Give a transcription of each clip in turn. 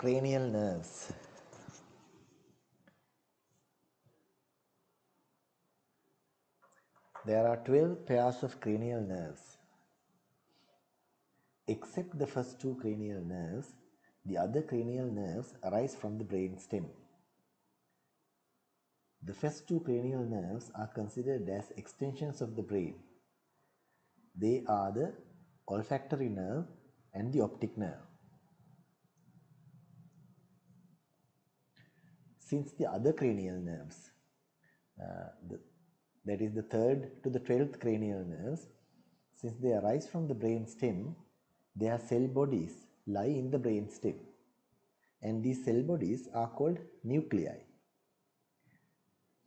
cranial nerves. There are 12 pairs of cranial nerves. Except the first two cranial nerves, the other cranial nerves arise from the brain stem. The first two cranial nerves are considered as extensions of the brain. They are the olfactory nerve and the optic nerve. Since the other cranial nerves, uh, the, that is the third to the twelfth cranial nerves, since they arise from the brain stem, their cell bodies lie in the brain stem. And these cell bodies are called nuclei.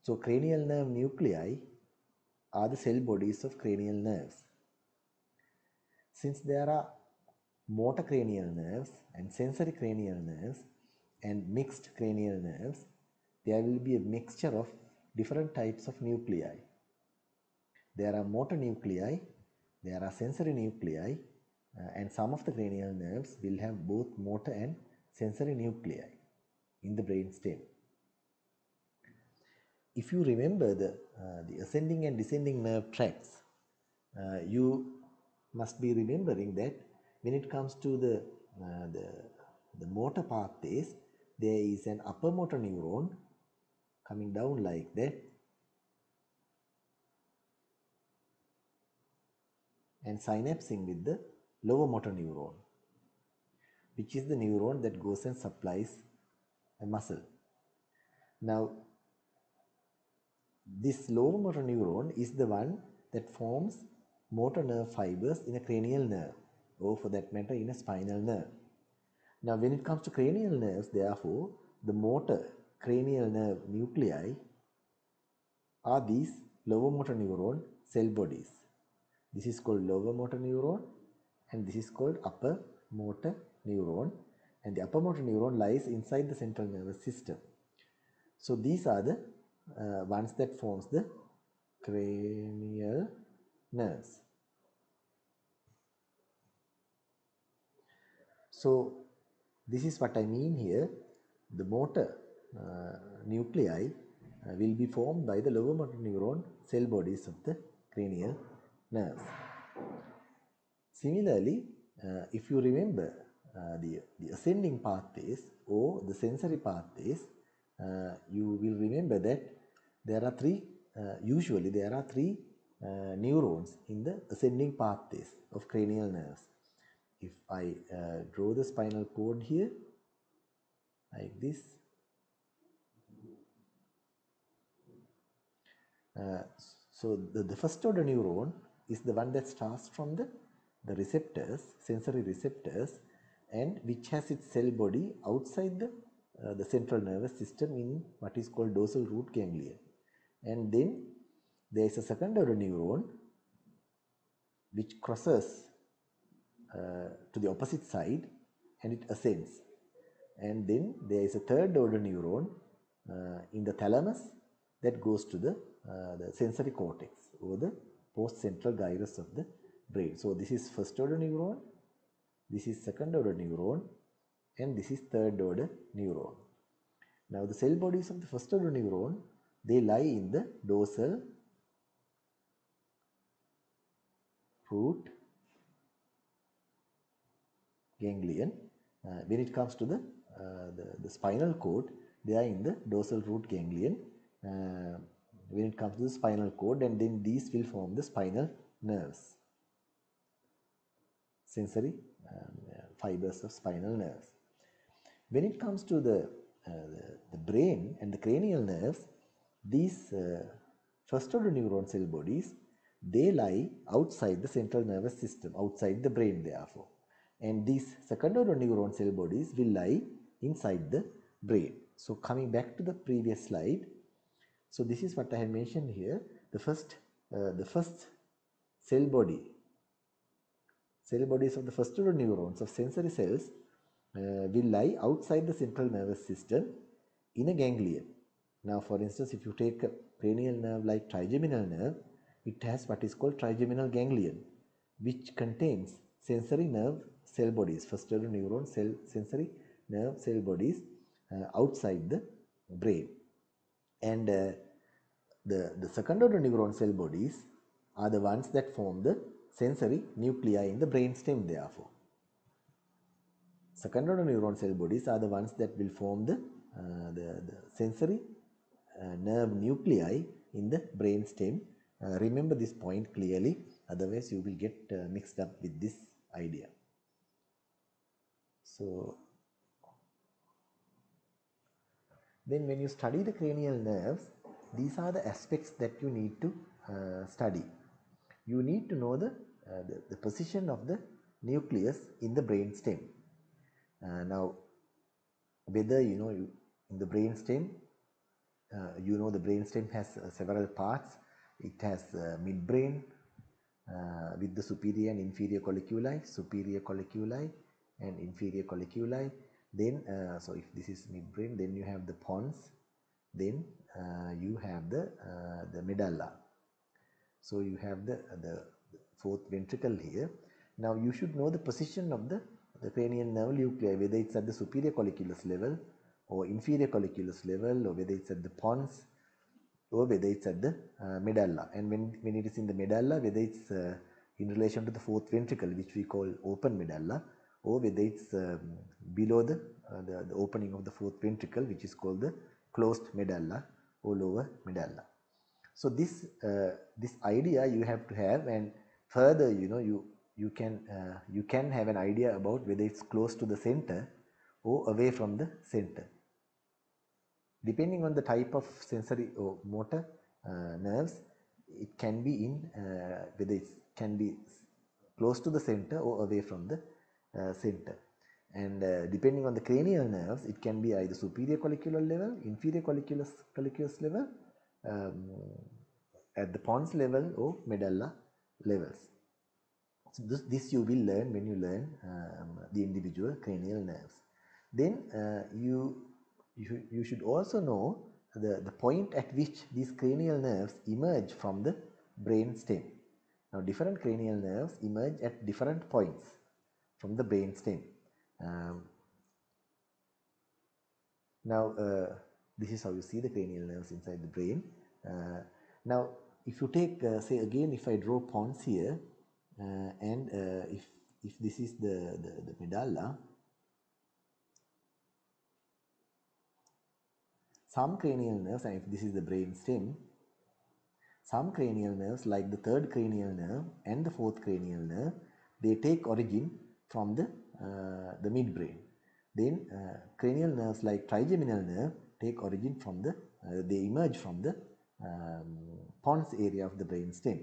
So, cranial nerve nuclei are the cell bodies of cranial nerves. Since there are motor cranial nerves and sensory cranial nerves and mixed cranial nerves, there will be a mixture of different types of nuclei. There are motor nuclei, there are sensory nuclei, uh, and some of the cranial nerves will have both motor and sensory nuclei in the brain stem. If you remember the, uh, the ascending and descending nerve tracts, uh, you must be remembering that when it comes to the, uh, the, the motor pathways, there is an upper motor neuron coming down like that and synapsing with the lower motor neuron which is the neuron that goes and supplies a muscle. Now this lower motor neuron is the one that forms motor nerve fibers in a cranial nerve or for that matter in a spinal nerve. Now when it comes to cranial nerves therefore the motor cranial nerve nuclei are these lower motor neuron cell bodies. This is called lower motor neuron and this is called upper motor neuron and the upper motor neuron lies inside the central nervous system. So these are the uh, ones that forms the cranial nerves. So this is what I mean here. The motor nuclei uh, will be formed by the lower motor neuron cell bodies of the cranial nerves. Similarly, uh, if you remember uh, the, the ascending pathways or the sensory pathways, you will remember that there are three, usually there are three uh, neurons in the ascending pathways of cranial nerves. If I uh, draw the spinal cord here, like this, so the, the first order neuron is the one that starts from the, the receptors, sensory receptors and which has its cell body outside the, uh, the central nervous system in what is called dorsal root ganglia. And then there is a second order neuron which crosses uh, to the opposite side and it ascends. And then there is a third order neuron uh, in the thalamus that goes to the, uh, the sensory cortex or the post central gyrus of the brain. So this is first order neuron, this is second order neuron and this is third order neuron. Now the cell bodies of the first order neuron they lie in the dorsal root ganglion. Uh, when it comes to the, uh, the, the spinal cord they are in the dorsal root ganglion uh, when it comes to the spinal cord and then these will form the spinal nerves. Sensory um, fibers of spinal nerves. When it comes to the, uh, the, the brain and the cranial nerves these uh, first order neuron cell bodies they lie outside the central nervous system outside the brain therefore. And these second order neuron cell bodies will lie inside the brain. So coming back to the previous slide so this is what I have mentioned here. The first, uh, the first cell body, cell bodies of the first order neurons of sensory cells uh, will lie outside the central nervous system in a ganglion. Now, for instance, if you take a cranial nerve like trigeminal nerve, it has what is called trigeminal ganglion, which contains sensory nerve cell bodies, first order neuron cell sensory nerve cell bodies uh, outside the brain. And uh, the, the second order neuron cell bodies are the ones that form the sensory nuclei in the brain stem therefore. Second order neuron cell bodies are the ones that will form the, uh, the, the, sensory uh, nerve nuclei in the brain stem. Uh, remember this point clearly otherwise you will get uh, mixed up with this idea. So, then when you study the cranial nerves, these are the aspects that you need to uh, study. You need to know the, uh, the, the, position of the nucleus in the brain stem. Uh, now, whether you know you, in the brain stem, uh, you know the brain stem has uh, several parts. It has uh, midbrain with the superior and inferior colliculi, superior colliculi and inferior colliculi. Then, so if this is midbrain, then you have the pons, then uh, you have the uh, the medulla. So you have the the fourth ventricle here. Now you should know the position of the the cranial nerve nuclei whether it's at the superior colliculus level or inferior colliculus level or whether it's at the pons or whether it's at the uh, medulla. And when when it is in the medulla whether it's uh, in relation to the fourth ventricle which we call open medulla or whether it's um, below the, uh, the, the opening of the fourth ventricle which is called the closed medulla or lower medulla. So this uh, this idea you have to have and further you know you you can uh, you can have an idea about whether it's close to the center or away from the center. Depending on the type of sensory or motor uh, nerves, it can be in uh, whether it can be close to the center or away from the uh, center and uh, depending on the cranial nerves it can be either superior collicular level inferior colliculus colliculus level um, at the pons level or medulla levels. So this, this you will learn when you learn um, the individual cranial nerves. Then uh, you, you you should also know the the point at which these cranial nerves emerge from the brain stem. Now different cranial nerves emerge at different points from the brain stem um, now, uh, this is how you see the cranial nerves inside the brain. Uh, now, if you take, uh, say again, if I draw pons here, uh, and uh, if if this is the, the, the medulla, some cranial nerves, and if this is the brain stem, some cranial nerves like the third cranial nerve and the fourth cranial nerve, they take origin from the the midbrain. Then uh, cranial nerves like trigeminal nerve take origin from the, uh, they emerge from the um, pons area of the brain stem.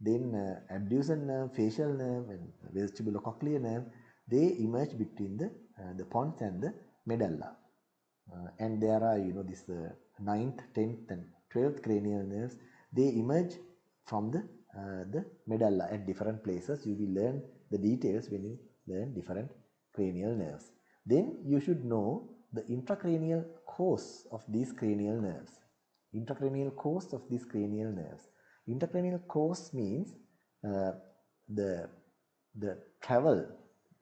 Then abducens nerve, facial nerve and vestibulocochlear nerve, they emerge between the, the pons and the medulla. Uh, and there are you know this uh, ninth, 10th and 12th cranial nerves they emerge from the uh, the medulla at different places you will learn the details when you learn different cranial nerves. Then you should know the intracranial course of these cranial nerves. Intracranial course of these cranial nerves. Intracranial course means uh, the, the travel,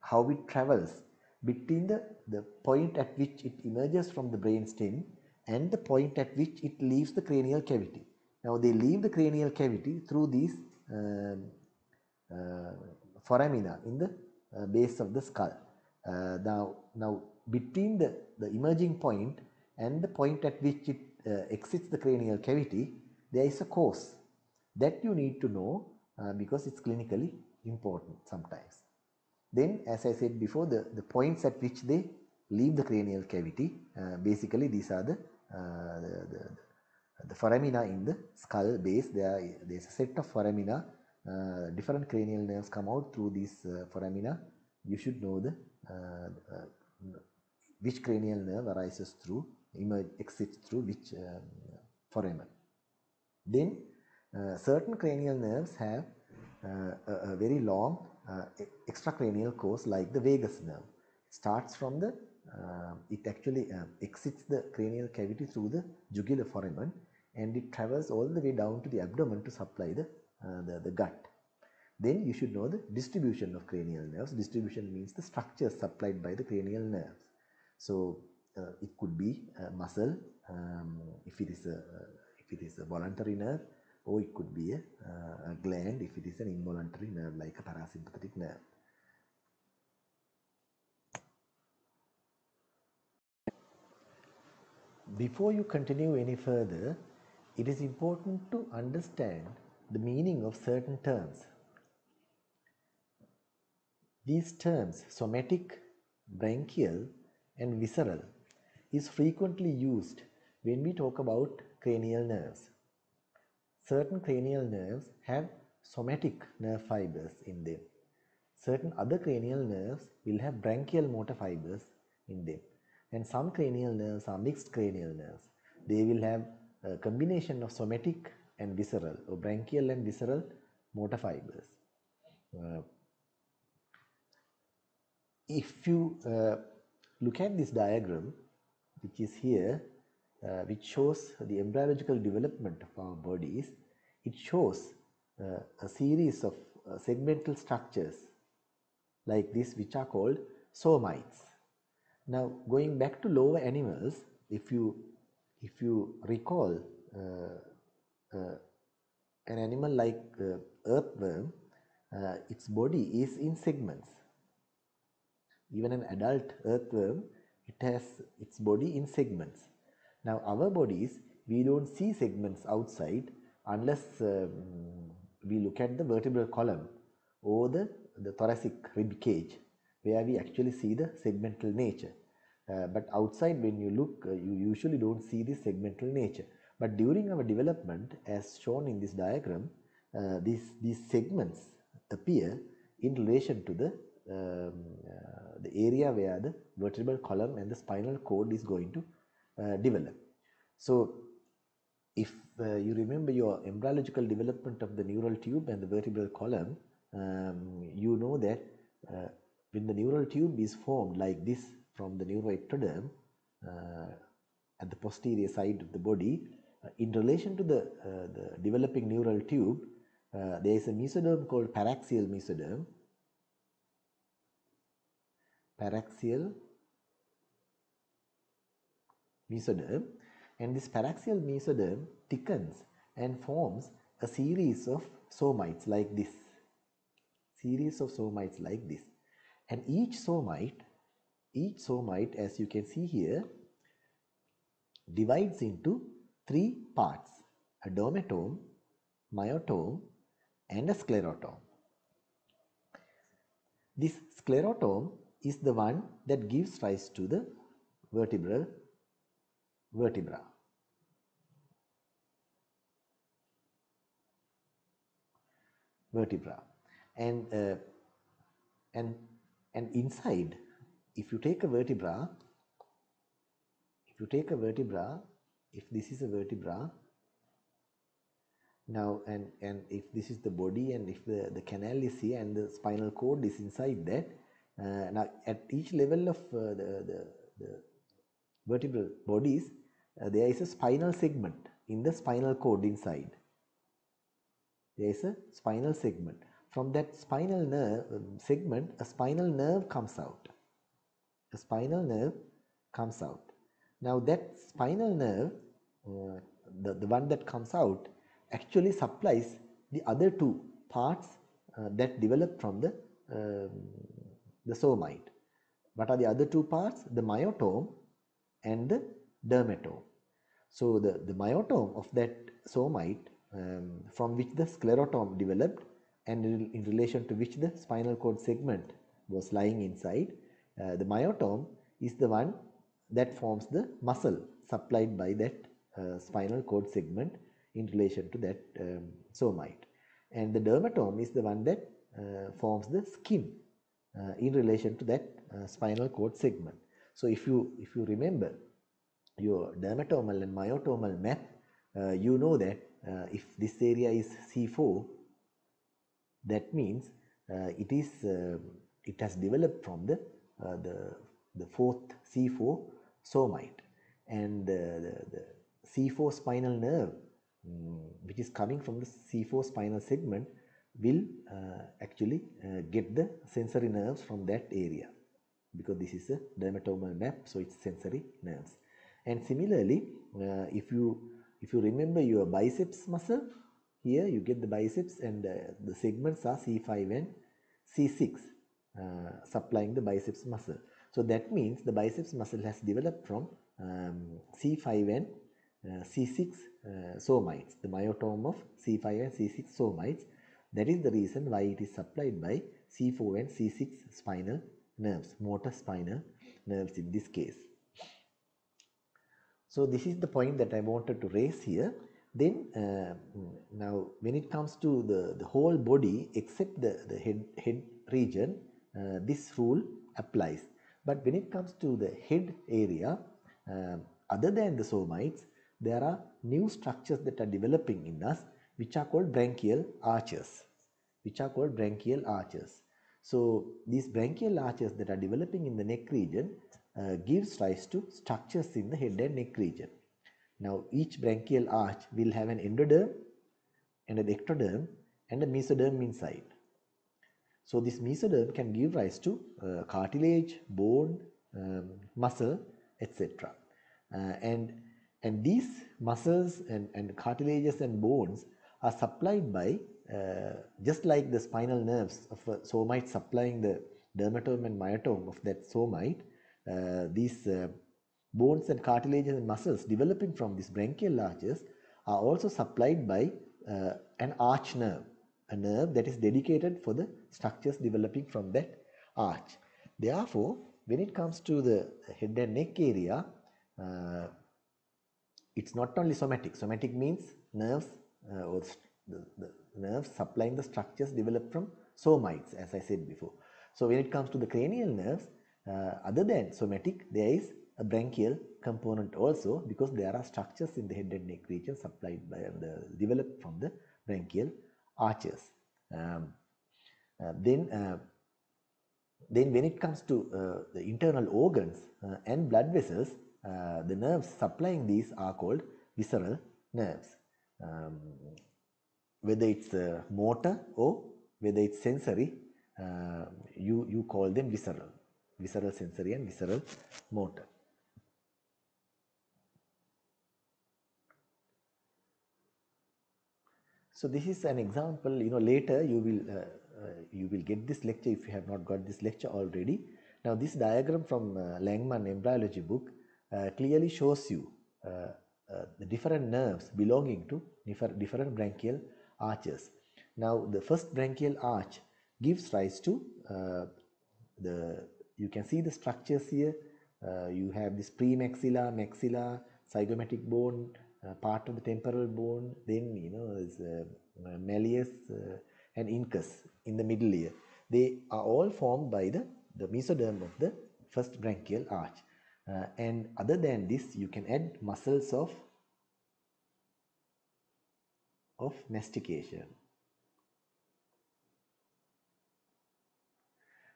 how it travels between the, the point at which it emerges from the brain stem and the point at which it leaves the cranial cavity. Now they leave the cranial cavity through these um, uh, foramina in the base of the skull. Uh, now, now between the, the emerging point and the point at which it uh, exits the cranial cavity, there is a course that you need to know because it's clinically important sometimes. Then as I said before, the, the points at which they leave the cranial cavity, uh, basically these are the, uh, the, the, the, foramina in the skull base. There, there's a set of foramina uh, different cranial nerves come out through these uh, foramina, you should know the uh, which cranial nerve arises through, emerge, exits through which um, foramen. Then certain cranial nerves have a, a, very long extracranial course like the vagus nerve. It starts from the uh, it actually uh, exits the cranial cavity through the jugular foramen and it travels all the way down to the abdomen to supply the uh, the, the gut. Then you should know the distribution of cranial nerves. Distribution means the structure supplied by the cranial nerves. So uh, it could be a muscle um, if it is a if it is a voluntary nerve, or it could be a, uh, a gland if it is an involuntary nerve like a parasympathetic nerve. Before you continue any further, it is important to understand the meaning of certain terms. These terms, somatic, branchial, and visceral, is frequently used when we talk about cranial nerves. Certain cranial nerves have somatic nerve fibers in them. Certain other cranial nerves will have branchial motor fibers in them. And some cranial nerves are mixed cranial nerves. They will have a combination of somatic and visceral or branchial and visceral motor fibers. Uh, if you uh, look at this diagram which is here uh, which shows the embryological development of our bodies it shows uh, a series of uh, segmental structures like this which are called somites now going back to lower animals if you if you recall uh, an animal like earthworm its body is in segments. Even an adult earthworm it has its body in segments. Now our bodies we don't see segments outside unless um, we look at the vertebral column or the, the thoracic rib cage where we actually see the segmental nature. Uh, but outside when you look uh, you usually don't see the segmental nature but during our development as shown in this diagram uh, these these segments appear in relation to the um, uh, the area where the vertebral column and the spinal cord is going to uh, develop. So if uh, you remember your embryological development of the neural tube and the vertebral column, um, you know that uh, when the neural tube is formed like this from the neuroectoderm uh, at the posterior side of the body, Uh, in relation to the, uh, the developing neural tube, uh, there is a mesoderm called paraxial mesoderm. Paraxial mesoderm. And this paraxial mesoderm thickens and forms a series of somites like this. Series of somites like this. And each somite each somite as you can see here divides into three parts a dermatome myotome and a sclerotome this sclerotome is the one that gives rise to the vertebral vertebra. vertebra and uh, and and inside if you take a vertebra if you take a vertebra if this is a vertebra now and and if this is the body and if the the canal is here and the spinal cord is inside that uh, now at each level of uh, the, the, the, vertebral bodies, uh, there is a spinal segment in the spinal cord inside. There is a spinal segment. From that spinal nerve um, segment, a spinal nerve comes out. A spinal nerve comes out. Now that spinal nerve, uh, the, the one that comes out, actually supplies the other two parts uh, that develop from the um, the somite. What are the other two parts? The myotome and the dermatome. So the, the myotome of that somite um, from which the sclerotome developed and in, in, relation to which the spinal cord segment was lying inside, uh, the myotome is the one that forms the muscle supplied by that spinal cord segment in relation to that um, somite. And the dermatome is the one that uh, forms the skin uh, in relation to that uh, spinal cord segment. So if you if you remember your dermatomal and myotomal map, uh, you know that if this area is C4, that means it is it has developed from the the the fourth C4 somite and the, the C4 spinal nerve um, which is coming from the C4 spinal segment will uh, actually uh, get the sensory nerves from that area. because this is a dermatomal map so it's sensory nerves and similarly uh, if you if you remember your biceps muscle here you get the biceps and uh, the segments are C5 and C6 uh, supplying the biceps muscle so that means the biceps muscle has developed from um, C5 and C6 uh, somites the myotome of C5 and C6 somites that is the reason why it is supplied by C4 and C6 spinal nerves, motor spinal nerves in this case. So this is the point that I wanted to raise here. Then uh, now when it comes to the, the whole body except the, the head, head region, uh, this rule applies. But when it comes to the head area, uh, other than the somites, there are new structures that are developing in us which are called branchial arches, which are called branchial arches. So these branchial arches that are developing in the neck region uh, gives rise to structures in the head and neck region. Now each branchial arch will have an endoderm and an ectoderm and a mesoderm inside. So this mesoderm can give rise to uh, cartilage, bone, um, muscle, etc. Uh, and and these muscles and, and cartilages and bones are supplied by uh, just like the spinal nerves of a somite supplying the dermatome and myotome of that somite, uh, these uh, bones and cartilages and muscles developing from these branchial arches are also supplied by uh, an arch nerve, a nerve that is dedicated for the structures developing from that arch. Therefore, when it comes to the head and neck area, uh, it's not only somatic. Somatic means nerves uh, or the, the nerves supplying the structures developed from somites as I said before. So when it comes to the cranial nerves, uh, other than somatic, there is a branchial component also because there are structures in the head and neck region supplied by the developed from the branchial arches. Um, uh, then, uh, then when it comes to uh, the internal organs uh, and blood vessels, uh, the nerves supplying these are called visceral nerves. Um, whether it's motor or whether it's sensory, uh, you, you call them visceral, visceral sensory and visceral motor. So this is an example, you know, later you will, uh, uh, you will get this lecture if you have not got this lecture already. Now this diagram from Langman embryology book clearly shows you the different nerves belonging to different, branchial arches. Now the first branchial arch gives rise to uh, the, you can see the structures here. Uh, you have this premaxilla, maxilla, zygomatic bone, uh, part of the temporal bone, then you know is uh, malleus uh, and incus in the middle ear. They are all formed by the, the mesoderm of the first branchial arch. Uh, and other than this, you can add muscles of of mastication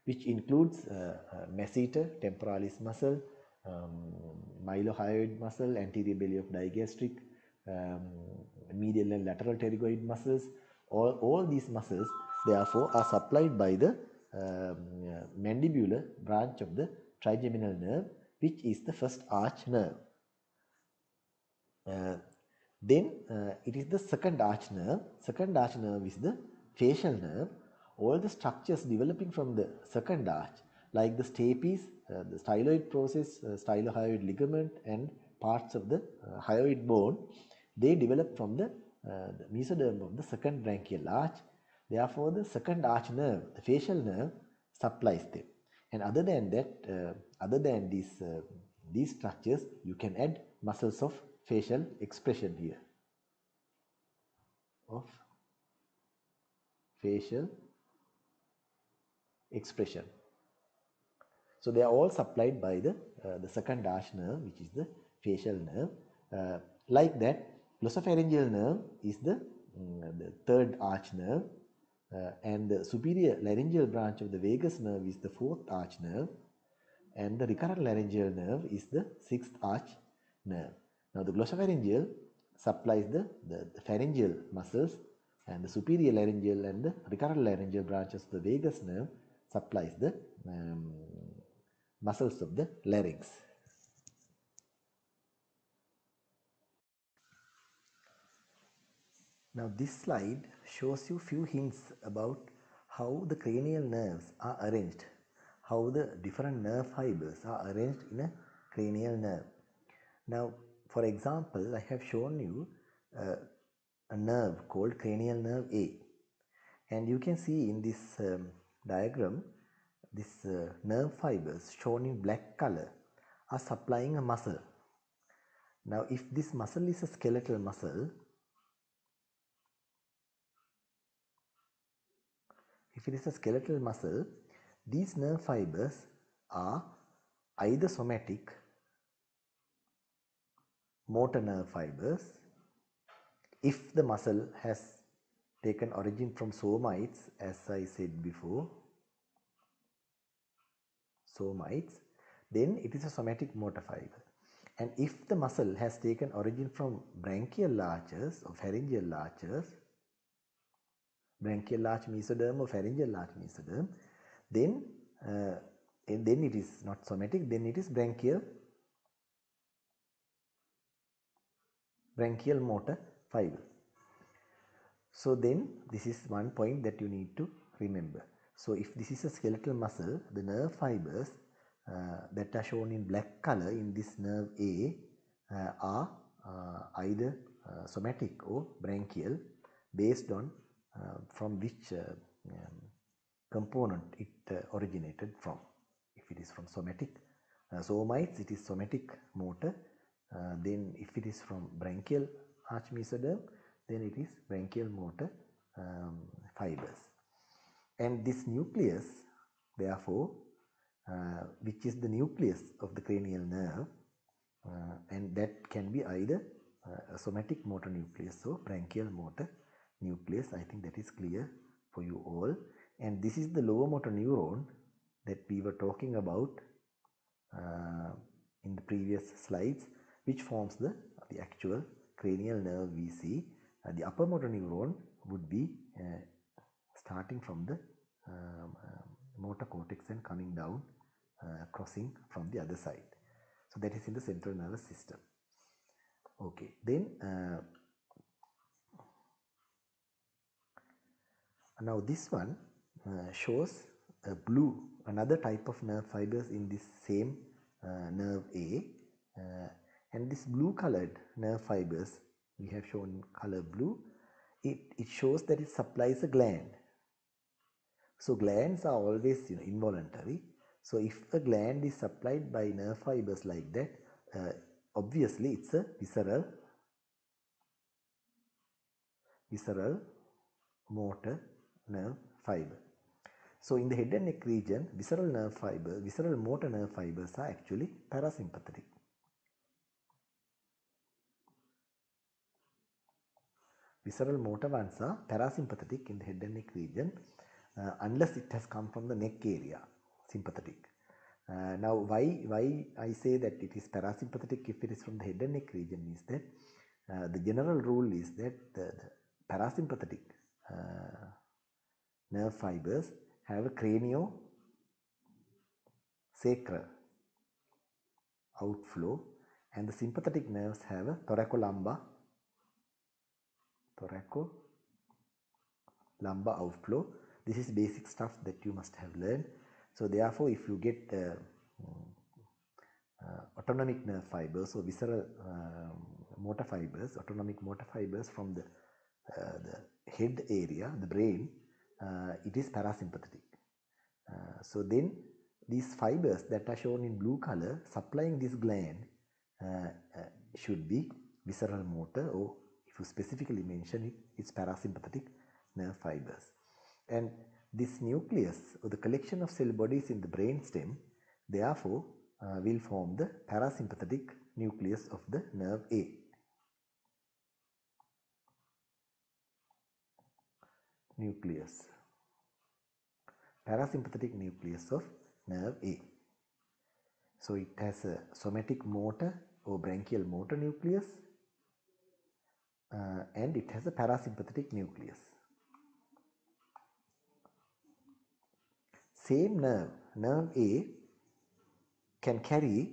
which includes uh, uh, masseter, temporalis muscle, um, mylohyoid muscle, anterior belly of digastric, um, medial and lateral pterygoid muscles. All, all these muscles therefore are supplied by the um, uh, mandibular branch of the trigeminal nerve which is the first arch nerve. Uh, then uh, it is the second arch nerve. Second arch nerve is the facial nerve. All the structures developing from the second arch like the stapes, uh, the styloid process, uh, stylohyoid ligament and parts of the uh, hyoid bone, they develop from the, uh, the mesoderm of the second branchial arch. Therefore, the second arch nerve, the facial nerve, supplies them. And other than that, uh, other than these, uh, these structures, you can add muscles of facial expression here of facial expression. So they are all supplied by the, uh, the second arch nerve which is the facial nerve. Uh, like that glossopharyngeal nerve is the, mm, the third arch nerve uh, and the superior laryngeal branch of the vagus nerve is the fourth arch nerve and the recurrent laryngeal nerve is the sixth arch nerve. Now the glossopharyngeal supplies the, the, the, pharyngeal muscles and the superior laryngeal and the recurrent laryngeal branches of the vagus nerve supplies the um, muscles of the larynx. Now this slide shows you few hints about how the cranial nerves are arranged, how the different nerve fibers are arranged in a cranial nerve. Now for example I have shown you uh, a nerve called cranial nerve A and you can see in this um, diagram this uh, nerve fibers shown in black color are supplying a muscle. Now if this muscle is a skeletal muscle If it is a skeletal muscle, these nerve fibers are either somatic motor nerve fibers if the muscle has taken origin from somites as I said before somites then it is a somatic motor fiber. And if the muscle has taken origin from branchial arches or pharyngeal arches branchial arch mesoderm or pharyngeal arch mesoderm, then uh, then it is not somatic, then it is branchial branchial motor fiber. So then this is one point that you need to remember. So if this is a skeletal muscle, the nerve fibers uh, that are shown in black color in this nerve A uh, are uh, either uh, somatic or branchial based on from which uh, um, component it uh, originated from. If it is from somatic somites, it is somatic motor. then if it is from branchial arch mesoderm, then it is branchial motor um, fibers. And this nucleus, therefore, uh, which is the nucleus of the cranial nerve, uh, and that can be either uh, somatic motor nucleus or branchial motor nucleus I think that is clear for you all. And this is the lower motor neuron that we were talking about uh, in the previous slides which forms the, the actual cranial nerve we see. Uh, the upper motor neuron would be uh, starting from the um, um motor cortex and coming down uh, crossing from the other side. So that is in the central nervous system. Okay then Now this one uh, shows a blue, another type of nerve fibers in this same uh, nerve A. Uh, and this blue colored nerve fibers, we have shown color blue, it, it shows that it supplies a gland. So glands are always you know, involuntary. So if a gland is supplied by nerve fibers like that, uh, obviously it's a visceral visceral motor nerve fiber. So in the head and neck region, visceral nerve fiber, visceral motor nerve fibers are actually parasympathetic. Visceral motor ones are parasympathetic in the head and neck region uh, unless it has come from the neck area, sympathetic. Uh, now why, why I say that it is parasympathetic if it is from the head and neck region is that uh, the general rule is that the, the parasympathetic uh, nerve fibers have a craniosacral outflow and the sympathetic nerves have a thoracolumbar thoracolumbar outflow. This is basic stuff that you must have learned. So therefore if you get uh, uh, autonomic nerve fibers or visceral uh, motor fibers, autonomic motor fibers from the, uh, the head area, the brain, it is parasympathetic. Uh, so then these fibers that are shown in blue color supplying this gland uh, should be visceral motor or if you specifically mention it, it's parasympathetic nerve fibers. And this nucleus or the collection of cell bodies in the brain stem therefore uh, will form the parasympathetic nucleus of the nerve A. nucleus parasympathetic nucleus of nerve A. So it has a somatic motor or branchial motor nucleus uh, and it has a parasympathetic nucleus. Same nerve, nerve A can carry,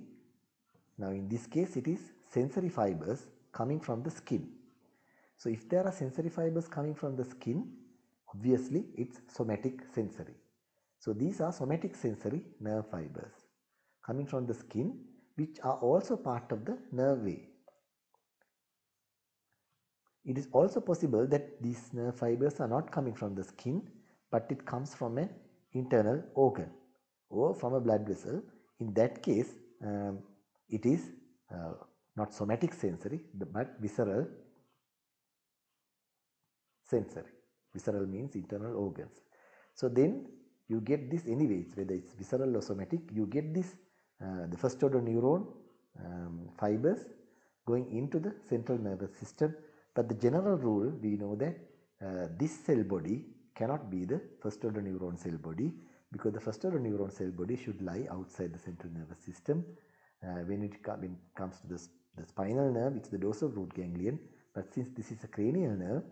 now in this case it is sensory fibers coming from the skin. So if there are sensory fibers coming from the skin, obviously it's somatic sensory. So these are somatic sensory nerve fibers coming from the skin which are also part of the nerve A. It is also possible that these nerve fibers are not coming from the skin but it comes from an internal organ or from a blood vessel. In that case, um, it is uh, not somatic sensory but visceral sensory. Visceral means internal organs. So then you get this anyways whether it's visceral or somatic you get this uh, the first order neuron um, fibers going into the central nervous system but the general rule we know that uh, this cell body cannot be the first order neuron cell body because the first order neuron cell body should lie outside the central nervous system. Uh, when, it when it comes to the, the spinal nerve, it's the dorsal root ganglion. But since this is a cranial nerve,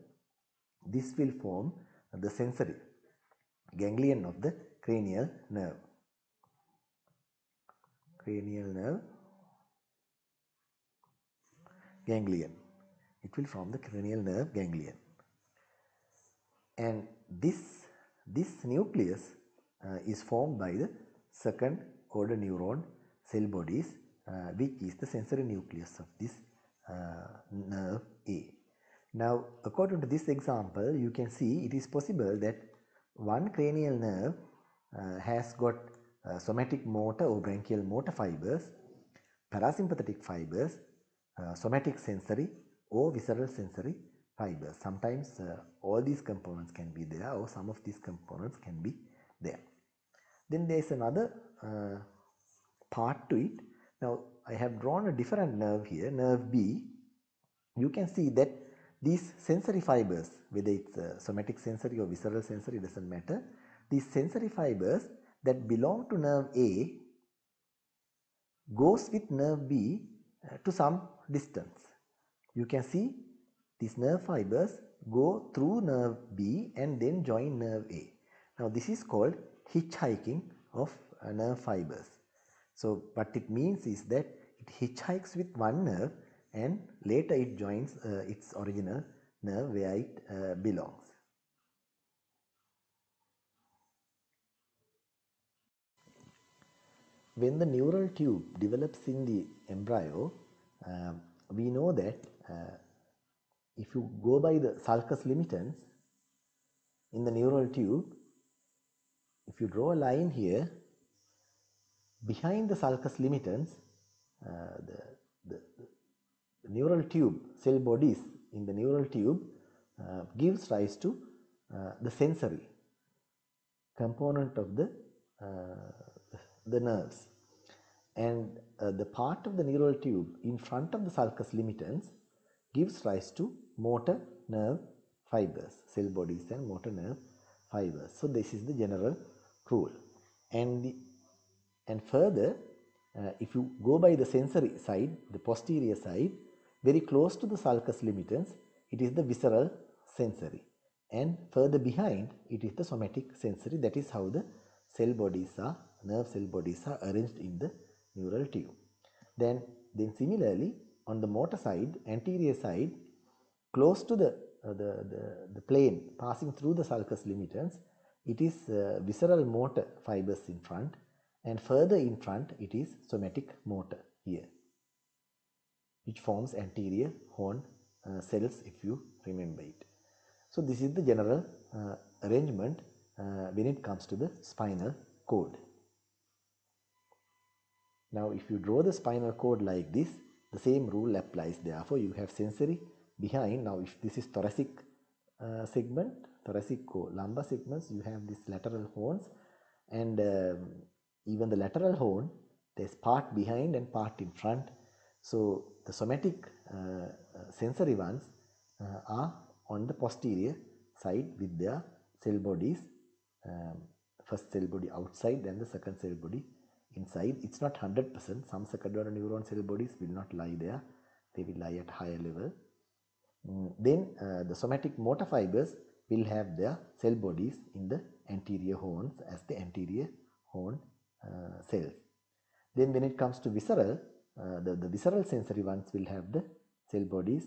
this will form the sensory ganglion of the cranial nerve. Cranial nerve ganglion. It will form the cranial nerve ganglion. And this, this nucleus uh, is formed by the second order neuron cell bodies uh, which is the sensory nucleus of this uh, nerve A. Now according to this example you can see it is possible that one cranial nerve uh, has got uh, somatic motor or branchial motor fibers, parasympathetic fibers, uh, somatic sensory or visceral sensory fibers. Sometimes all these components can be there or some of these components can be there. Then there is another uh, part to it. Now I have drawn a different nerve here, nerve B. You can see that these sensory fibers, whether it's uh, somatic sensory or visceral sensory, doesn't matter. These sensory fibers that belong to nerve A goes with nerve B uh, to some distance. You can see these nerve fibers go through nerve B and then join nerve A. Now this is called hitchhiking of uh, nerve fibers. So what it means is that it hitchhikes with one nerve and later it joins uh, its original nerve where it uh, belongs. When the neural tube develops in the embryo, um, we know that uh, if you go by the sulcus limitans in the neural tube, if you draw a line here, behind the sulcus limitans, uh, the, the, the, neural tube, cell bodies in the neural tube uh, gives rise to uh, the sensory component of the, uh, the nerves. And uh, the part of the neural tube in front of the sulcus limitans gives rise to motor nerve fibers, cell bodies and motor nerve fibers. So this is the general rule. And, the, and further, uh, if you go by the sensory side, the posterior side, very close to the sulcus limitans, it is the visceral sensory. And further behind, it is the somatic sensory. That is how the cell bodies are, nerve cell bodies are arranged in the neural tube. Then, then similarly, on the motor side, anterior side, close to the, uh, the, the, the plane passing through the sulcus limitans, it is uh, visceral motor fibers in front and further in front it is somatic motor here which forms anterior horn uh, cells if you remember it. So this is the general uh, arrangement uh, when it comes to the spinal cord. Now if you draw the spinal cord like this the same rule applies therefore you have sensory behind now if this is thoracic uh, segment thoracic or lumbar segments you have these lateral horns and um, even the lateral horn there's part behind and part in front so the somatic uh, uh, sensory ones uh, are on the posterior side with their cell bodies um, first cell body outside then the second cell body inside. It's not 100% some secondary neuron cell bodies will not lie there. They will lie at higher level. Mm, then uh, the somatic motor fibers will have their cell bodies in the anterior horns as the anterior horn uh, cells. Then when it comes to visceral, uh, the, the visceral sensory ones will have the cell bodies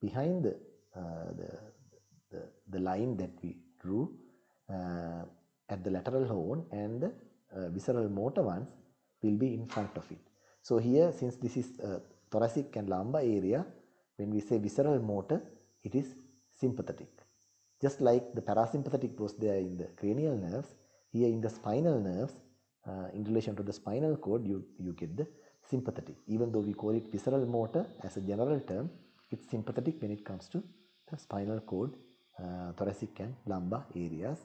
behind the, uh, the, the, the, line that we drew uh, at the lateral horn and the uh, visceral motor ones will be in front of it. So here since this is thoracic and lumbar area, when we say visceral motor, it is sympathetic. Just like the parasympathetic was there in the cranial nerves, here in the spinal nerves, uh, in relation to the spinal cord, you, you get the sympathetic. Even though we call it visceral motor as a general term, it's sympathetic when it comes to the spinal cord, uh, thoracic and lumbar areas.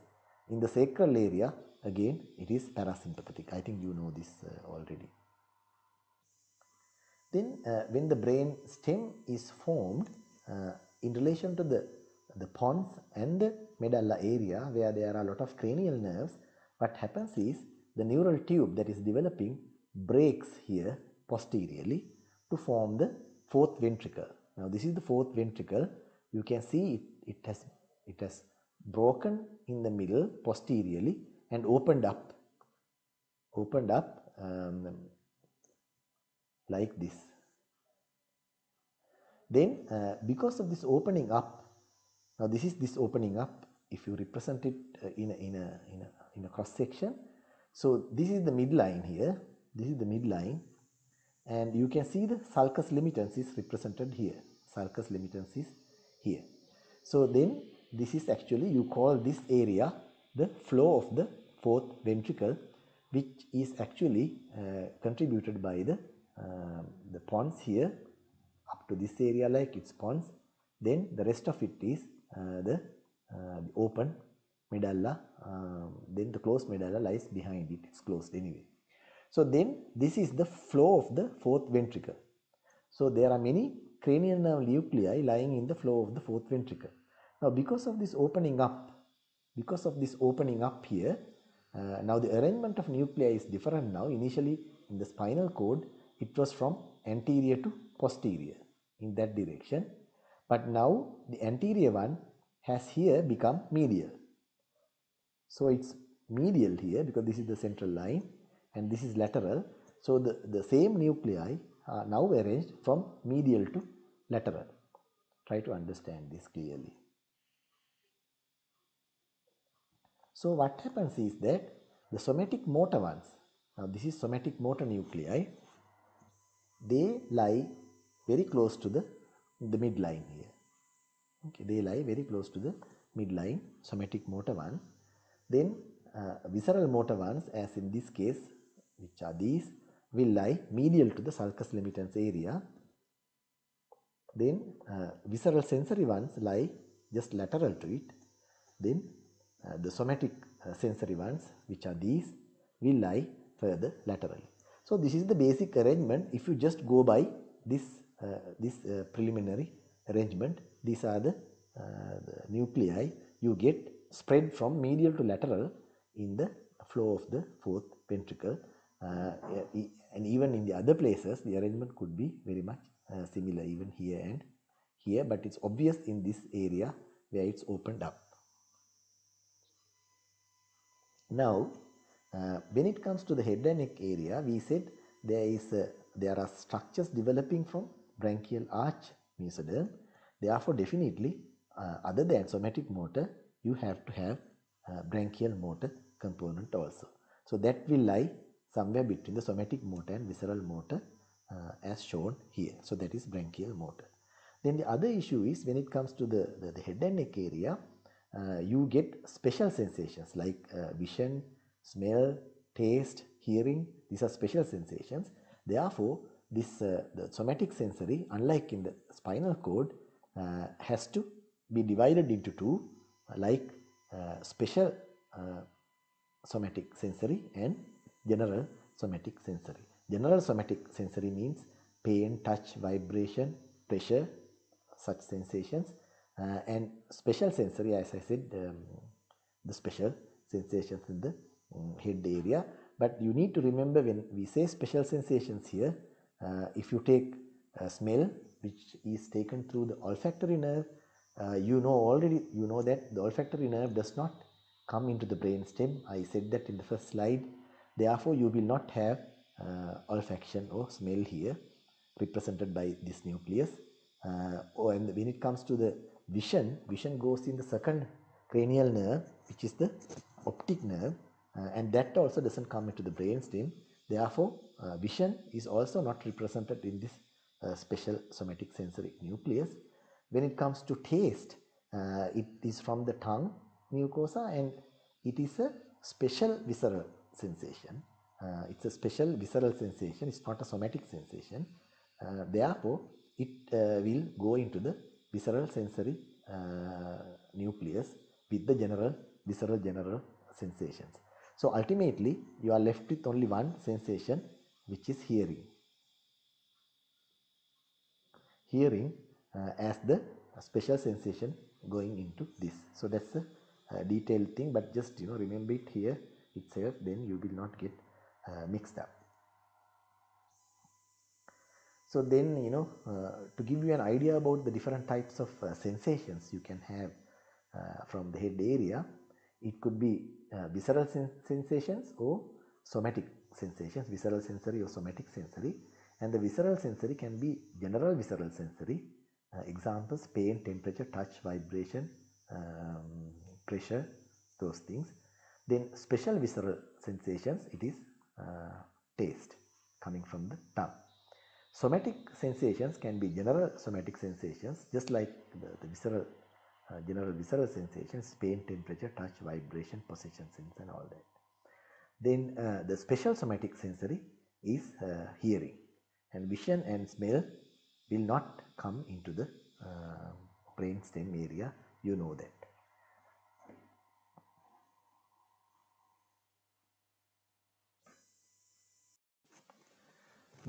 In the sacral area, again, it is parasympathetic. I think you know this uh, already. Then uh, when the brain stem is formed uh, in relation to the, the pons and the medulla area where there are a lot of cranial nerves, what happens is the neural tube that is developing breaks here posteriorly to form the fourth ventricle. Now this is the fourth ventricle. You can see it, it has it has broken in the middle posteriorly and opened up opened up um, like this. Then uh, because of this opening up, now this is this opening up, if you represent it uh, in, a, in, a, in, a, in a cross section. So this is the midline here, this is the midline and you can see the sulcus limitans is represented here, sulcus limitans is here. So then this is actually you call this area the floor of the fourth ventricle which is actually uh, contributed by the um, the pons here up to this area like its pons. Then the rest of it is uh, the, uh, the open medulla um, then the closed medulla lies behind it. It's closed anyway so then this is the floor of the fourth ventricle so there are many cranial nerve nuclei lying in the floor of the fourth ventricle now because of this opening up because of this opening up here uh, now the arrangement of nuclei is different now initially in the spinal cord it was from anterior to posterior in that direction. But now the anterior one has here become medial. So it's medial here because this is the central line and this is lateral. So the, the same nuclei are now arranged from medial to lateral. Try to understand this clearly. So what happens is that the somatic motor ones, now this is somatic motor nuclei, they lie very close to the, the midline here. Okay, they lie very close to the midline, somatic motor ones. Then uh, visceral motor ones, as in this case, which are these, will lie medial to the sulcus limitans area. Then uh, visceral sensory ones lie just lateral to it. Then uh, the somatic uh, sensory ones, which are these, will lie further laterally. So this is the basic arrangement if you just go by this, uh, this uh, preliminary arrangement. These are the, uh, the, nuclei you get spread from medial to lateral in the floor of the fourth ventricle and even in the other places the arrangement could be very much uh, similar even here and here but it's obvious in this area where it's opened up. Now uh, when it comes to the head and neck area, we said there is a, there are structures developing from branchial arch mesoderm. Therefore, definitely, uh, other than somatic motor, you have to have uh, branchial motor component also. So that will lie somewhere between the somatic motor and visceral motor uh, as shown here. So that is branchial motor. Then the other issue is when it comes to the, the, the head and neck area, uh, you get special sensations like uh, vision, smell, taste, hearing, these are special sensations. Therefore, this uh, the somatic sensory, unlike in the spinal cord, uh, has to be divided into two, like uh, special uh, somatic sensory and general somatic sensory. General somatic sensory means pain, touch, vibration, pressure, such sensations, uh, and special sensory, as I said, um, the special sensations in the head area. But you need to remember when we say special sensations here uh, if you take a smell which is taken through the olfactory nerve uh, you know already you know that the olfactory nerve does not come into the brain stem. I said that in the first slide therefore you will not have uh, olfaction or smell here represented by this nucleus. Uh, oh, and when it comes to the vision, vision goes in the second cranial nerve, which is the optic nerve, uh, and that also doesn't come into the brain brainstem. Therefore, uh, vision is also not represented in this uh, special somatic sensory nucleus. When it comes to taste, uh, it is from the tongue mucosa and it is a special visceral sensation. Uh, it's a special visceral sensation, it's not a somatic sensation. Uh, therefore, it uh, will go into the visceral sensory uh, nucleus with the general visceral general sensations. So ultimately, you are left with only one sensation, which is hearing. Hearing uh, as the special sensation going into this. So that's a, a detailed thing, but just you know remember it here itself. Then you will not get uh, mixed up. So then you know uh, to give you an idea about the different types of uh, sensations you can have uh, from the head area, it could be uh, visceral sen sensations or somatic sensations, visceral sensory or somatic sensory. And the visceral sensory can be general visceral sensory. Uh, examples pain, temperature, touch, vibration, um, pressure, those things. Then special visceral sensations, it is uh, taste coming from the tongue. Somatic sensations can be general somatic sensations, just like the, the visceral, uh, general visceral sensations, pain, temperature, touch, vibration, position sense and all that. Then uh, the special somatic sensory is uh, hearing and vision and smell will not come into the uh, brain stem area, you know that.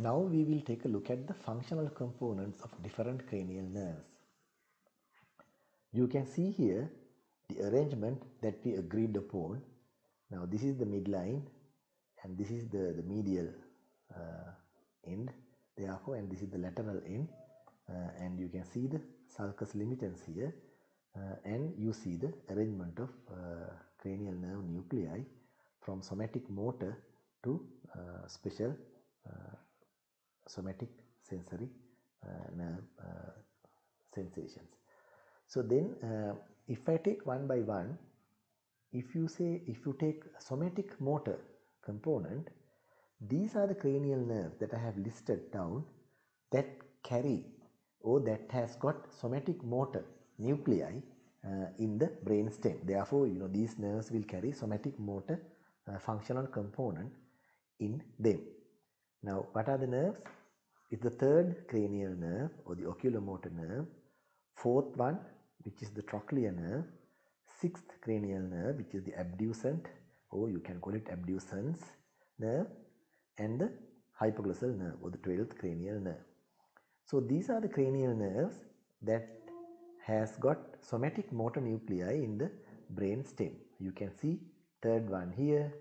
Now we will take a look at the functional components of different cranial nerves. You can see here the arrangement that we agreed upon. Now this is the midline and this is the, the medial uh, end therefore and this is the lateral end uh, and you can see the sulcus limitans here uh, and you see the arrangement of uh, cranial nerve nuclei from somatic motor to uh, special uh, somatic sensory nerve sensations. So then if I take one by one if you say if you take somatic motor component these are the cranial nerves that I have listed down that carry or that has got somatic motor nuclei uh, in the brain stem. Therefore, you know these nerves will carry somatic motor uh, functional component in them. Now, what are the nerves? It's the third cranial nerve or the oculomotor nerve, fourth one which is the trochlear nerve, sixth cranial nerve which is the abducent or you can call it abducens nerve and the hypoglossal nerve or the 12th cranial nerve. So these are the cranial nerves that has got somatic motor nuclei in the brain stem. You can see third one here,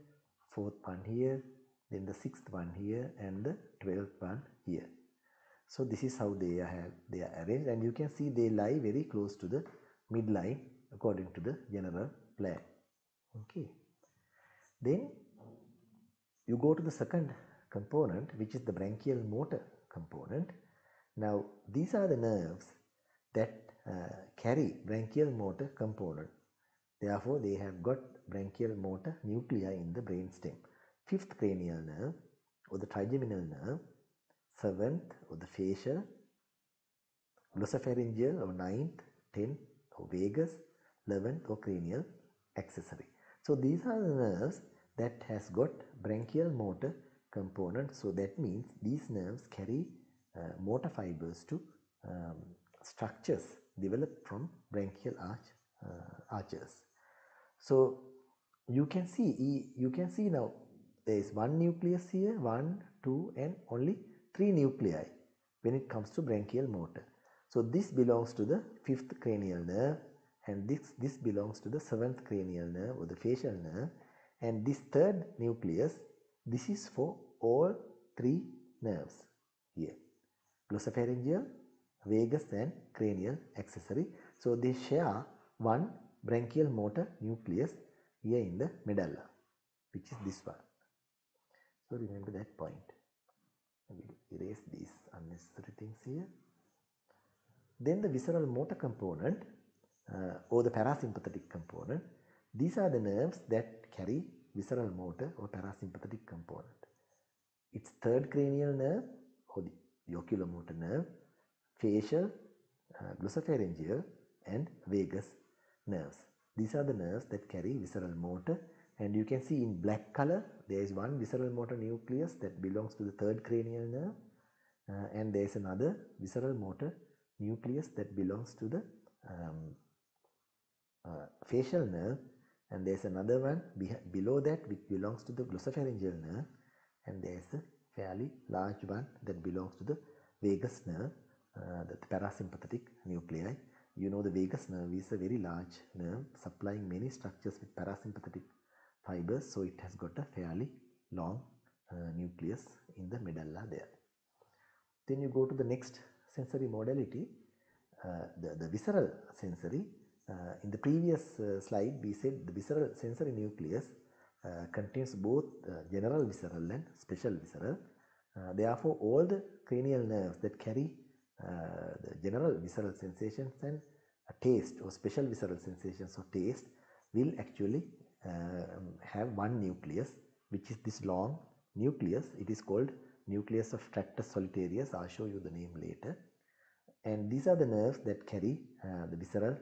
fourth one here, then the sixth one here and the 12th one here. So this is how they are, they are arranged and you can see they lie very close to the midline according to the general plan. Okay. Then you go to the second component which is the branchial motor component. Now these are the nerves that uh, carry branchial motor component. Therefore they have got branchial motor nuclei in the brainstem. Fifth cranial nerve or the trigeminal nerve, seventh or the facial, glossopharyngeal or ninth, tenth or vagus, eleventh or cranial accessory. So these are the nerves that has got branchial motor component. So that means these nerves carry uh, motor fibers to um, structures developed from branchial arch uh, arches. So you can see you can see now there is one nucleus here, one, two, and only three nuclei when it comes to branchial motor. So this belongs to the fifth cranial nerve, and this this belongs to the seventh cranial nerve or the facial nerve, and this third nucleus this is for all three nerves here glossopharyngeal, vagus and cranial accessory. So they share one branchial motor nucleus here in the medulla which is this one. So remember that point. Unnecessary things here. Then the visceral motor component uh, or the parasympathetic component. These are the nerves that carry visceral motor or parasympathetic component. Its third cranial nerve or the, the oculomotor nerve, facial, uh, glossopharyngeal and vagus nerves. These are the nerves that carry visceral motor and you can see in black color there is one visceral motor nucleus that belongs to the third cranial nerve uh, and there is another visceral motor nucleus that belongs to the um, uh, facial nerve and there is another one below that which belongs to the glossopharyngeal nerve and there is a fairly large one that belongs to the vagus nerve, uh, the parasympathetic nuclei. You know the vagus nerve is a very large nerve supplying many structures with parasympathetic fibers so it has got a fairly long uh, nucleus in the medulla there. Then you go to the next sensory modality, uh, the, the visceral sensory. Uh, in the previous uh, slide we said the visceral sensory nucleus uh, contains both uh, general visceral and special visceral. therefore all the cranial nerves that carry the general visceral sensations and a taste or special visceral sensations or taste will actually have one nucleus which is this long nucleus. It is called nucleus of tractus solitarius. I'll show you the name later. And these are the nerves that carry uh, the visceral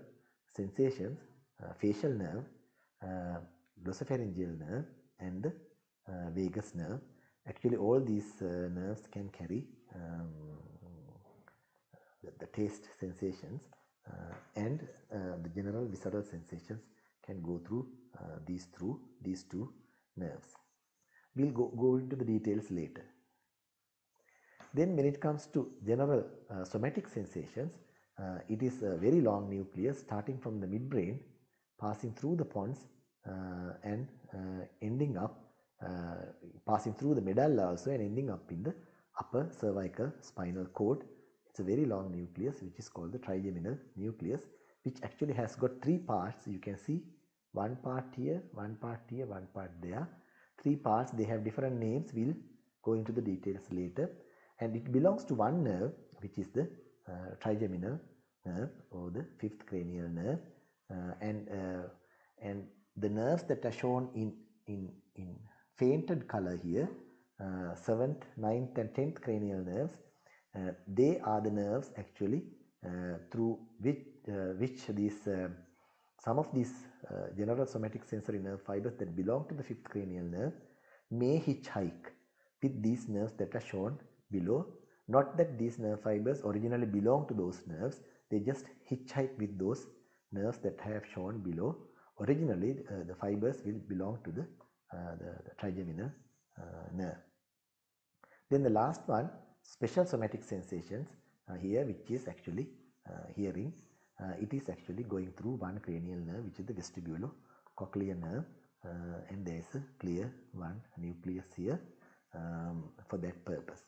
sensations, uh, facial nerve, uh, glossopharyngeal nerve and uh, vagus nerve. Actually all these uh, nerves can carry um, the, the, taste sensations and the general visceral sensations can go through uh, these through these two nerves. We'll go, go into the details later. Then when it comes to general uh, somatic sensations, uh, it is a very long nucleus starting from the midbrain, passing through the pons uh, and uh, ending up, passing through the medulla also and ending up in the upper cervical spinal cord. It's a very long nucleus which is called the trigeminal nucleus which actually has got three parts. You can see one part here, one part here, one part there. Three parts, they have different names. We'll go into the details later. And it belongs to one nerve, which is the uh, trigeminal nerve or the fifth cranial nerve. Uh, and, uh, and the nerves that are shown in, in, in fainted color here, 7th, ninth and 10th cranial nerves, uh, they are the nerves actually uh, through which, uh, which these some of these uh, general somatic sensory nerve fibers that belong to the fifth cranial nerve may hitchhike with these nerves that are shown below. Not that these nerve fibers originally belong to those nerves, they just hitchhike with those nerves that have shown below. Originally, uh, the fibers will belong to the, uh, the, the, trigeminal uh, nerve. Then the last one, special somatic sensations uh, here, which is actually hearing uh, it is actually going through one cranial nerve which is the vestibulocochlear nerve uh, and there is a clear one nucleus here um, for that purpose.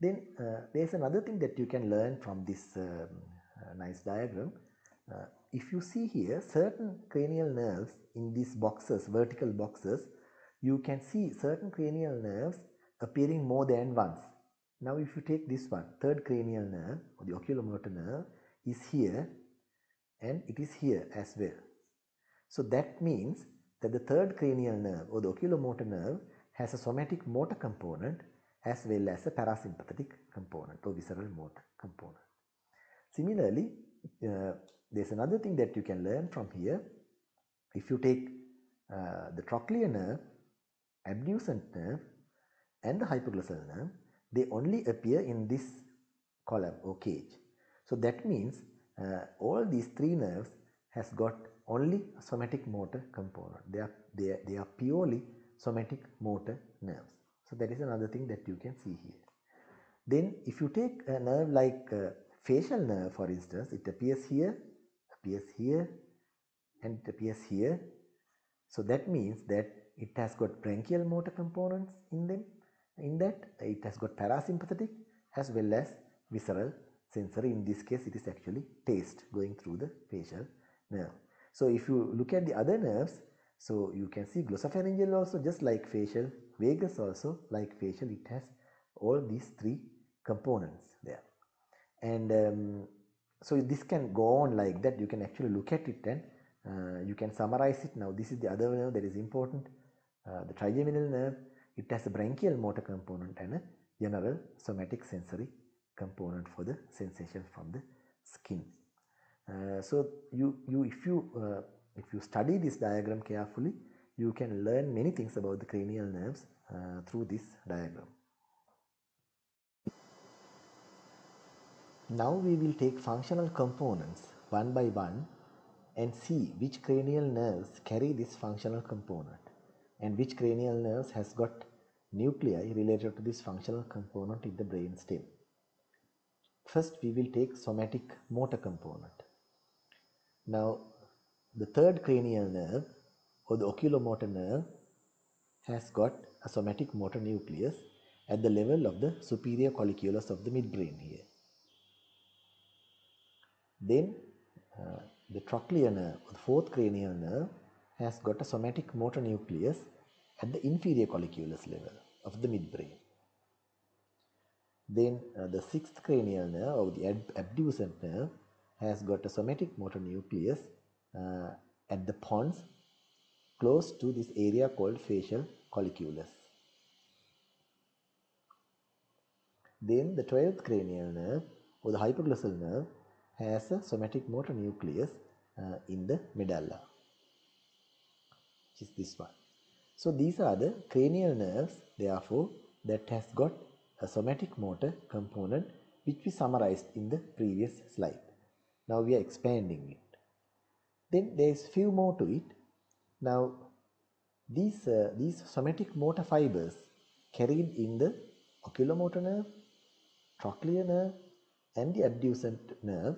Then uh, there is another thing that you can learn from this um, uh, nice diagram. Uh, if you see here certain cranial nerves in these boxes, vertical boxes, you can see certain cranial nerves appearing more than once. Now if you take this one, third cranial nerve or the oculomotor nerve is here and it is here as well. So that means that the third cranial nerve or the oculomotor nerve has a somatic motor component as well as a parasympathetic component or visceral motor component. Similarly, uh, there's another thing that you can learn from here. If you take uh, the trochlear nerve, abducent nerve and the hypoglossal nerve, they only appear in this column or cage. So that means uh, all these three nerves has got only somatic motor component. They are, they are, they are purely somatic motor nerves. So that is another thing that you can see here. Then if you take a nerve like uh, facial nerve for instance, it appears here, appears here and it appears here. So that means that it has got branchial motor components in them. In that it has got parasympathetic as well as visceral sensory. In this case, it is actually taste going through the facial nerve. So if you look at the other nerves, so you can see glossopharyngeal also just like facial, vagus also like facial, it has all these three components there. And um, so this can go on like that. You can actually look at it and uh, you can summarize it. Now this is the other nerve that is important. Uh, the trigeminal nerve, it has a branchial motor component and a general somatic sensory component for the sensation from the skin. Uh, so you, you if you uh, if you study this diagram carefully, you can learn many things about the cranial nerves uh, through this diagram. Now we will take functional components one by one and see which cranial nerves carry this functional component and which cranial nerves has got nuclei related to this functional component in the brain stem. First we will take somatic motor component. Now the third cranial nerve or the oculomotor nerve has got a somatic motor nucleus at the level of the superior colliculus of the midbrain here. Then uh, the trochlear nerve, the fourth cranial nerve, has got a somatic motor nucleus at the inferior colliculus level of the midbrain. Then uh, the sixth cranial nerve or the ab abducent nerve has got a somatic motor nucleus uh, at the pons close to this area called facial colliculus. Then the 12th cranial nerve or the hypoglossal nerve has a somatic motor nucleus uh, in the medulla, which is this one. So these are the cranial nerves, therefore, that has got a somatic motor component which we summarized in the previous slide. Now we are expanding it. Then there is few more to it. Now these, uh, these somatic motor fibers carried in the oculomotor nerve, trochlear nerve and the abducent nerve,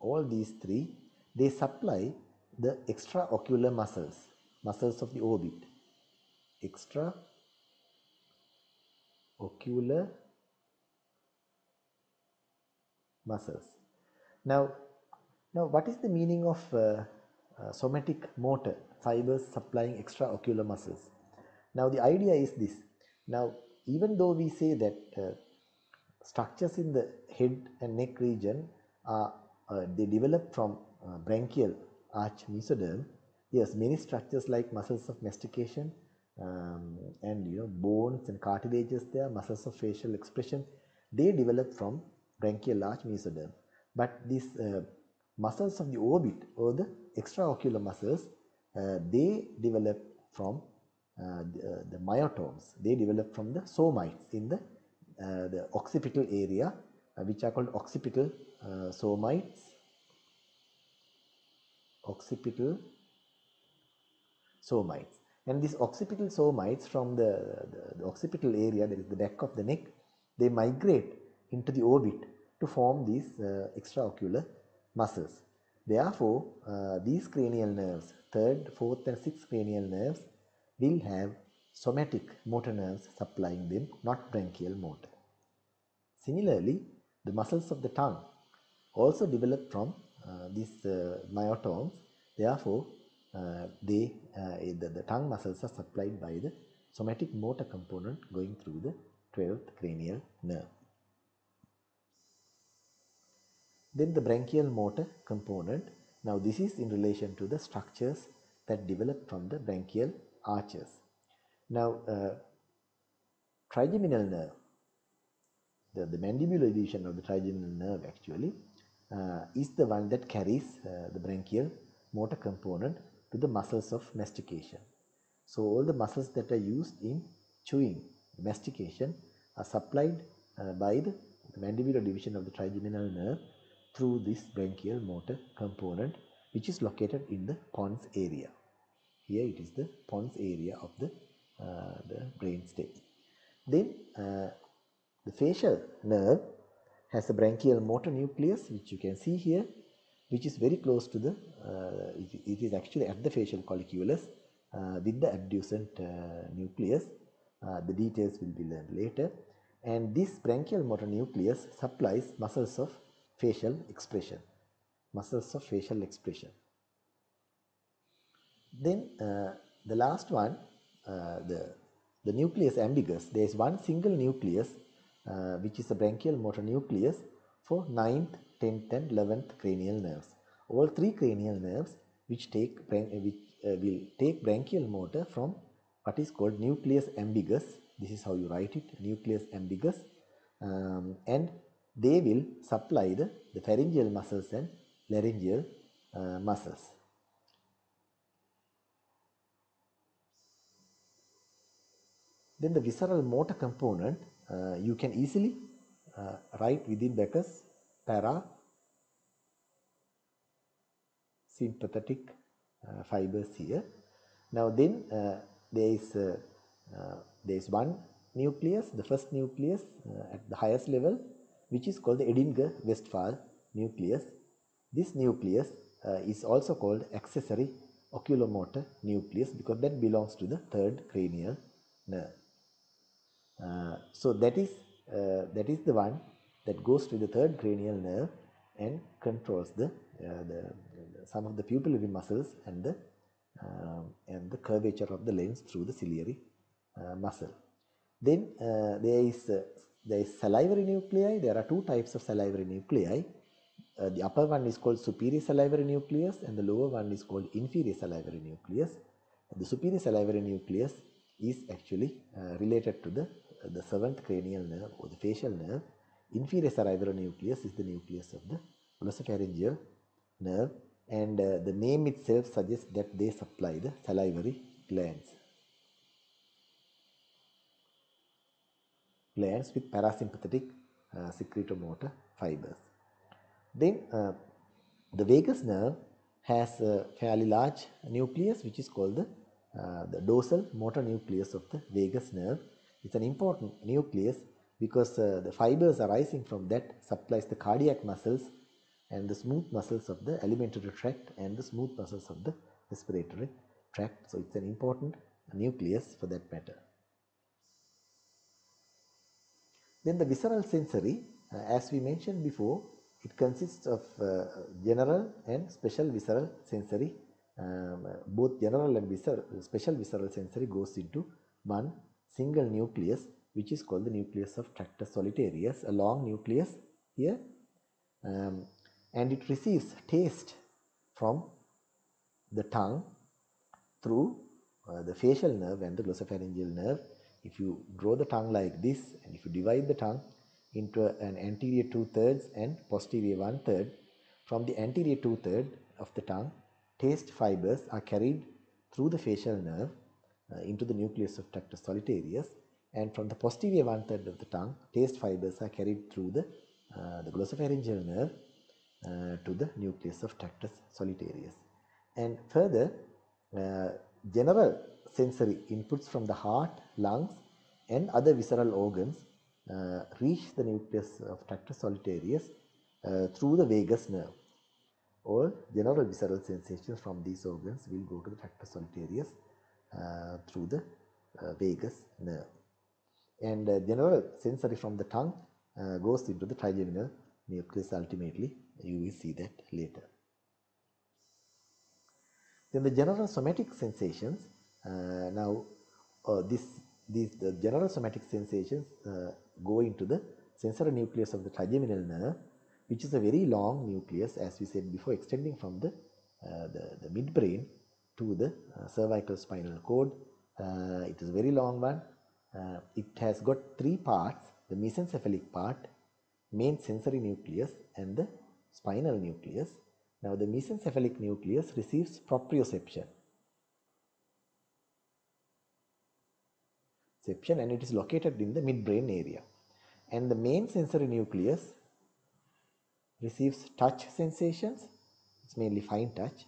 all these three, they supply the extraocular muscles, muscles of the orbit. Extra ocular muscles. Now, now what is the meaning of uh, uh, somatic motor fibers supplying extraocular muscles? Now the idea is this. Now even though we say that uh, structures in the head and neck region are uh, they develop from uh, branchial arch mesoderm. Yes, many structures like muscles of mastication um, and you know bones and cartilages there, muscles of facial expression, they develop from branchial arch mesoderm. But these uh, muscles of the orbit or the extraocular muscles, uh, they develop from uh, the, uh, the, myotomes. They develop from the somites in the, uh, the occipital area, which are called occipital somites. Occipital somites. And these occipital somites from the, the, the occipital area, that is the back of the neck, they migrate into the orbit to form these uh, extraocular muscles. Therefore, uh, these cranial nerves, third, fourth and sixth cranial nerves will have somatic motor nerves supplying them, not branchial motor. Similarly, the muscles of the tongue also develop from uh, these uh, myotomes. Therefore, uh, they, uh, the, the tongue muscles are supplied by the somatic motor component going through the 12th cranial nerve. Then the branchial motor component. Now this is in relation to the structures that develop from the branchial arches. Now uh, trigeminal nerve, the, the mandibular division of the trigeminal nerve actually uh, is the one that carries uh, the branchial motor component to the muscles of mastication. So all the muscles that are used in chewing, mastication are supplied uh, by the, mandibular division of the trigeminal nerve through this branchial motor component which is located in the pons area. Here it is the pons area of the, uh, the brain stem. Then uh, the facial nerve has a branchial motor nucleus which you can see here which is very close to the, it, it is actually at the facial colliculus uh, with the abducent uh, nucleus. Uh, the details will be learned later. And this branchial motor nucleus supplies muscles of facial expression, muscles of facial expression. Then uh, the last one, uh, the, the nucleus ambiguus, there is one single nucleus uh, which is a branchial motor nucleus for 9th, 10th and 11th cranial nerves. All three cranial nerves which take which uh, will take branchial motor from what is called nucleus ambiguus. This is how you write it, nucleus ambiguus. Um, and they will supply the, the pharyngeal muscles and laryngeal uh, muscles. Then the visceral motor component uh, you can easily uh, write within brackets para sympathetic uh, fibers here. Now then uh, there is uh, there is one nucleus, the first nucleus at the highest level which is called the Edinger-Westphal nucleus. This nucleus is also called accessory oculomotor nucleus because that belongs to the third cranial nerve. Uh, so that is uh, that is the one that goes to the third cranial nerve and controls the, the, the, some of the pupillary muscles and the um, and the curvature of the lens through the ciliary muscle. Then there is there is salivary nuclei. There are two types of salivary nuclei. Uh, the upper one is called superior salivary nucleus and the lower one is called inferior salivary nucleus. The superior salivary nucleus is actually uh, related to the the seventh cranial nerve or the facial nerve, inferior salivary nucleus is the nucleus of the glossopharyngeal nerve and uh, the name itself suggests that they supply the salivary glands. Glands with parasympathetic uh, secretomotor fibers. Then uh, the vagus nerve has a fairly large nucleus which is called the, uh, the dorsal motor nucleus of the vagus nerve it's an important nucleus because uh, the fibers arising from that supplies the cardiac muscles and the smooth muscles of the alimentary tract and the smooth muscles of the respiratory tract. So, it's an important nucleus for that matter. Then the visceral sensory, uh, as we mentioned before, it consists of uh, general and special visceral sensory. Um, both general and visceral, special visceral sensory goes into one single nucleus which is called the nucleus of Tractus solitarius, a long nucleus here um, and it receives taste from the tongue through uh, the facial nerve and the glossopharyngeal nerve. If you draw the tongue like this and if you divide the tongue into an anterior two thirds and posterior one third, from the anterior two third of the tongue, taste fibers are carried through the facial nerve uh, into the nucleus of Tractus solitarius and from the posterior one third of the tongue taste fibers are carried through the, uh, the glossopharyngeal nerve to the nucleus of Tractus solitarius. And further general sensory inputs from the heart, lungs and other visceral organs uh, reach the nucleus of Tractus solitarius uh, through the vagus nerve. All general visceral sensations from these organs will go to the Tractus solitarius uh, through the uh, vagus nerve. And uh, general sensory from the tongue goes into the trigeminal nucleus ultimately. You will see that later. Then the general somatic sensations. now, this these the general somatic sensations uh, go into the sensory nucleus of the trigeminal nerve which is a very long nucleus as we said before extending from the, uh, the, the midbrain to the uh, cervical spinal cord. Uh, it is a very long one. Uh, it has got three parts, the mesencephalic part, main sensory nucleus and the spinal nucleus. Now the mesencephalic nucleus receives proprioception. and it is located in the midbrain area. And the main sensory nucleus receives touch sensations, it's mainly fine touch,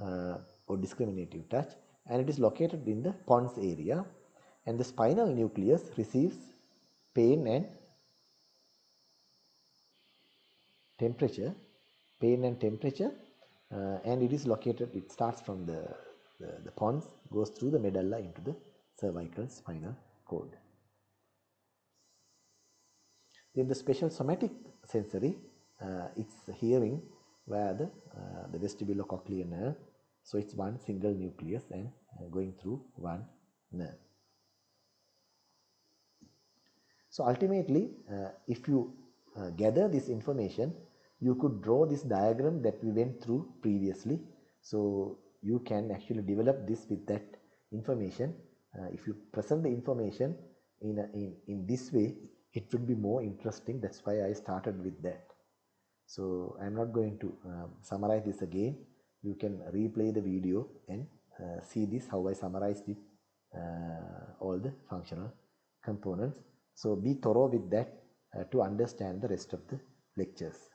uh, or discriminative touch and it is located in the pons area and the spinal nucleus receives pain and temperature pain and temperature uh, and it is located it starts from the, the, the pons goes through the medulla into the cervical spinal cord then the special somatic sensory uh, it's hearing where the, uh, the vestibulocochlear nerve so it's one single nucleus and uh, going through one nerve. So ultimately, uh, if you uh, gather this information, you could draw this diagram that we went through previously. So you can actually develop this with that information. Uh, if you present the information in, a, in, in this way, it would be more interesting. That's why I started with that. So I'm not going to um, summarize this again. You can replay the video and uh, see this how I summarized it, uh, all the functional components. So be thorough with that uh, to understand the rest of the lectures.